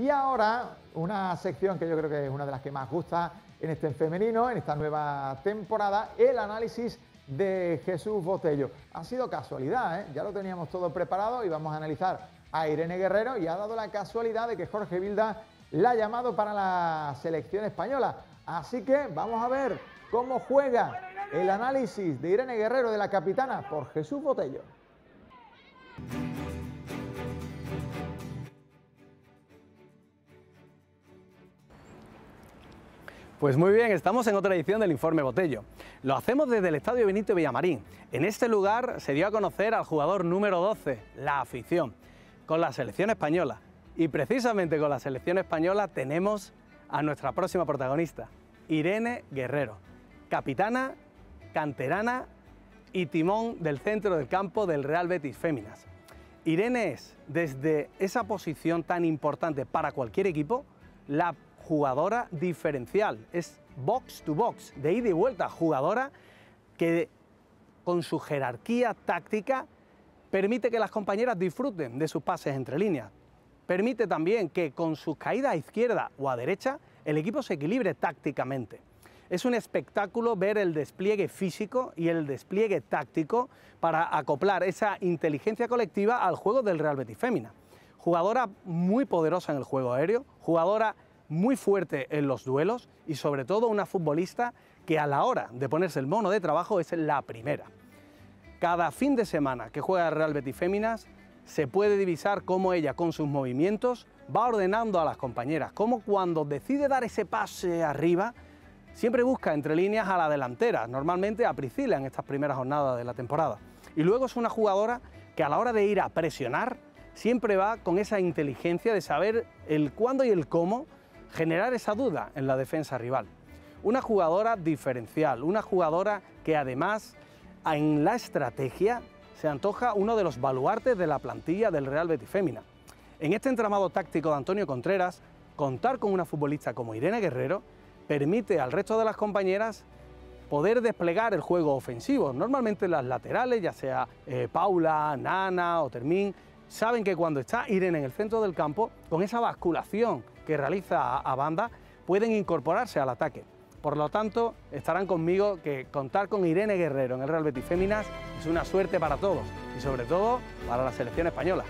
Y ahora, una sección que yo creo que es una de las que más gusta en este femenino, en esta nueva temporada, el análisis de Jesús Botello. Ha sido casualidad, ¿eh? ya lo teníamos todo preparado y vamos a analizar a Irene Guerrero y ha dado la casualidad de que Jorge Vilda la ha llamado para la selección española. Así que vamos a ver cómo juega el análisis de Irene Guerrero de la capitana por Jesús Botello. Pues muy bien, estamos en otra edición del Informe Botello. Lo hacemos desde el Estadio Benito Villamarín. En este lugar se dio a conocer al jugador número 12, la afición, con la selección española. Y precisamente con la selección española tenemos a nuestra próxima protagonista, Irene Guerrero, capitana, canterana y timón del centro del campo del Real Betis Féminas. Irene es, desde esa posición tan importante para cualquier equipo, la jugadora diferencial, es box to box, de ida y vuelta, jugadora que con su jerarquía táctica permite que las compañeras disfruten de sus pases entre líneas. Permite también que con sus caídas a izquierda o a derecha el equipo se equilibre tácticamente. Es un espectáculo ver el despliegue físico y el despliegue táctico para acoplar esa inteligencia colectiva al juego del Real Betis Fémina. Jugadora muy poderosa en el juego aéreo, jugadora muy fuerte en los duelos y sobre todo una futbolista que a la hora de ponerse el mono de trabajo es la primera. Cada fin de semana que juega Real Betis Féminas se puede divisar cómo ella con sus movimientos va ordenando a las compañeras, cómo cuando decide dar ese pase arriba, siempre busca entre líneas a la delantera, normalmente a Priscila en estas primeras jornadas de la temporada. Y luego es una jugadora que a la hora de ir a presionar, siempre va con esa inteligencia de saber el cuándo y el cómo generar esa duda en la defensa rival. Una jugadora diferencial, una jugadora que además en la estrategia se antoja uno de los baluartes de la plantilla del Real Betis Fémina. En este entramado táctico de Antonio Contreras, contar con una futbolista como Irene Guerrero permite al resto de las compañeras poder desplegar el juego ofensivo. Normalmente las laterales, ya sea eh, Paula, Nana o Termín, saben que cuando está Irene en el centro del campo, con esa basculación que realiza a, banda, pueden incorporarse al ataque. Por lo tanto, estarán conmigo que contar con Irene Guerrero en el Real Betis Féminas es una suerte para todos y sobre todo para la selección española.